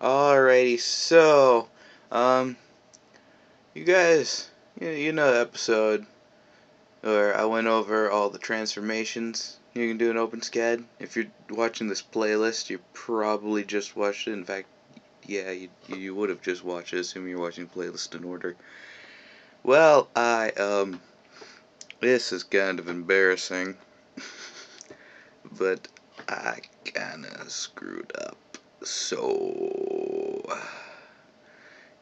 Alrighty, so, um, you guys, you, you know the episode where I went over all the transformations you can do in OpenSCAD. If you're watching this playlist, you probably just watched it. In fact, yeah, you, you would have just watched it, assuming you're watching playlist in order. Well, I, um, this is kind of embarrassing, but I kinda screwed up. So,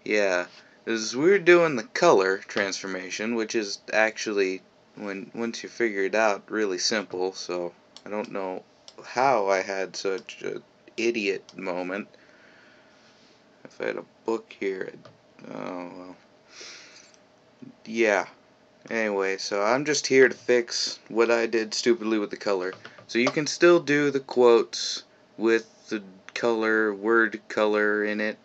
yeah, as we're doing the color transformation, which is actually, when once you figure it out, really simple. So I don't know how I had such an idiot moment. If I had a book here, I'd, oh well. Yeah. Anyway, so I'm just here to fix what I did stupidly with the color. So you can still do the quotes with the color, word color in it,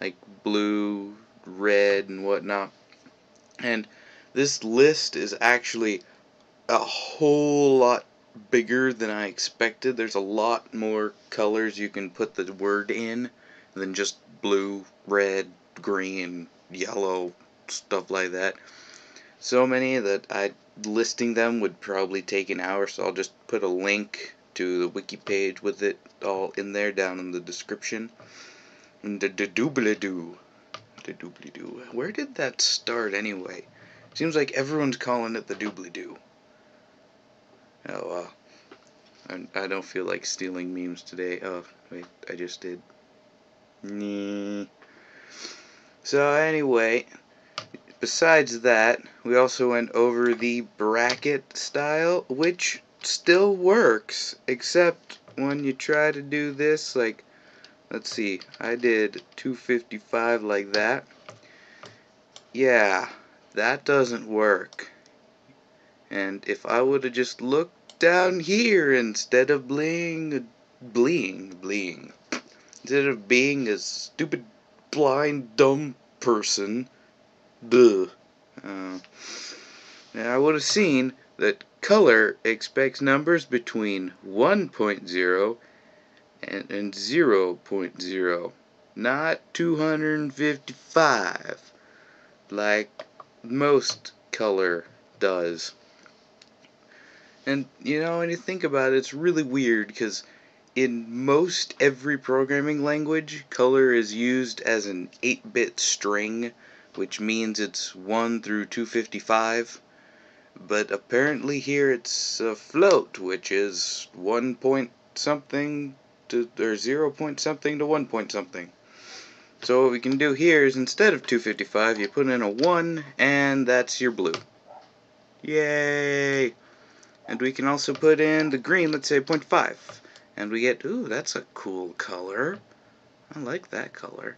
like blue, red, and whatnot. And this list is actually a whole lot bigger than I expected. There's a lot more colors you can put the word in than just blue, red, green, yellow, stuff like that. So many that I listing them would probably take an hour, so I'll just put a link to the wiki page with it all in there down in the description. The doobly doo. The doobly doo. Where did that start anyway? Seems like everyone's calling it the doobly doo. Oh well. I, I don't feel like stealing memes today. Oh, wait, I just did. Nee. So anyway, besides that, we also went over the bracket style, which still works, except when you try to do this, like, let's see, I did 255 like that. Yeah, that doesn't work. And if I would have just looked down here instead of being, bleeing, bleeing, instead of being a stupid, blind, dumb person, duh, uh, I would have seen that color expects numbers between 1.0 and, and 0.0, not 255 like most color does. And you know, when you think about it, it's really weird because in most every programming language, color is used as an 8 bit string, which means it's 1 through 255 but apparently here it's a float, which is 1 point something to, or 0 point something to 1 point something. So what we can do here is instead of 255, you put in a 1, and that's your blue. Yay! And we can also put in the green, let's say 0.5. And we get, ooh, that's a cool color. I like that color.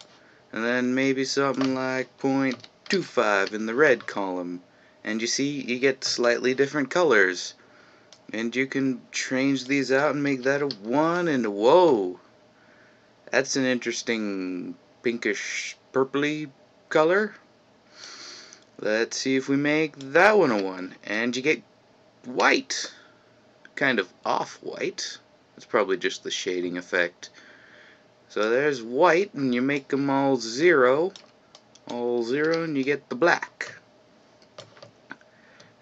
And then maybe something like 0.25 in the red column and you see you get slightly different colors. And you can change these out and make that a 1 and whoa. That's an interesting pinkish purpley color. Let's see if we make that one a 1 and you get white. Kind of off-white it's probably just the shading effect. So there's white and you make them all zero. All zero and you get the black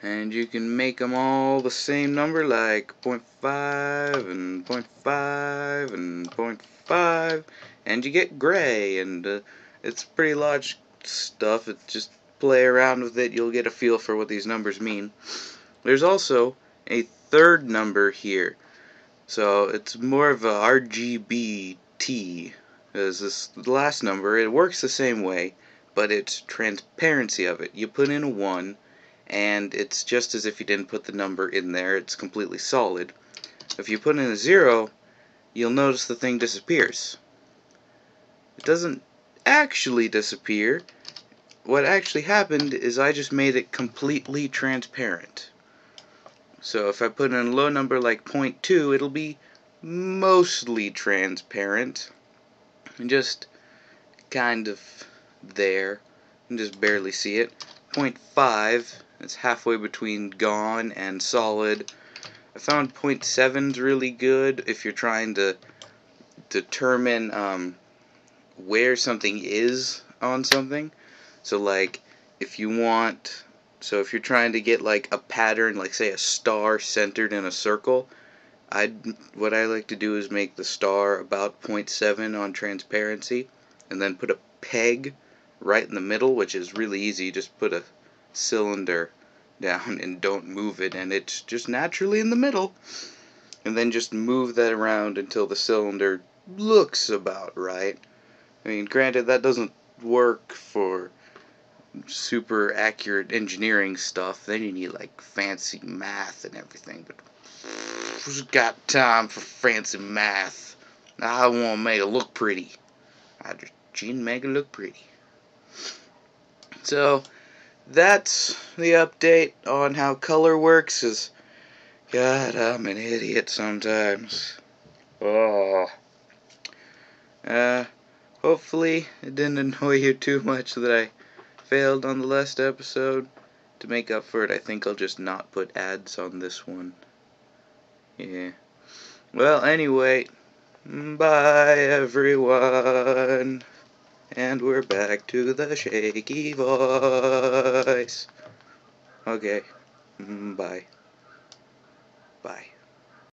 and you can make them all the same number like 0.5 and 0.5 and 0.5 and you get gray and uh, it's pretty large stuff. It's just play around with it. You'll get a feel for what these numbers mean. There's also a third number here. So it's more of a RGBT as this last number. It works the same way but it's transparency of it. You put in a 1 and it's just as if you didn't put the number in there it's completely solid. If you put in a zero you'll notice the thing disappears. It doesn't actually disappear. What actually happened is I just made it completely transparent. So if I put in a low number like 0.2 it'll be mostly transparent. And just kind of there. And just barely see it. 0.5 it's halfway between gone and solid. I found 0.7 is really good if you're trying to determine um, where something is on something. So like if you want so if you're trying to get like a pattern like say a star centered in a circle, I what I like to do is make the star about 0.7 on transparency and then put a peg right in the middle, which is really easy. Just put a cylinder down and don't move it and it's just naturally in the middle. And then just move that around until the cylinder looks about right. I mean, granted that doesn't work for super accurate engineering stuff. Then you need like fancy math and everything, but who's got time for fancy math? I want to make it look pretty. I just make it look pretty. So that's the update on how color works. Is God, I'm an idiot sometimes. Oh. Uh, hopefully it didn't annoy you too much that I failed on the last episode. To make up for it, I think I'll just not put ads on this one. Yeah. Well, anyway, bye everyone. And we're back to the shaky voice. Okay, mm, bye. Bye.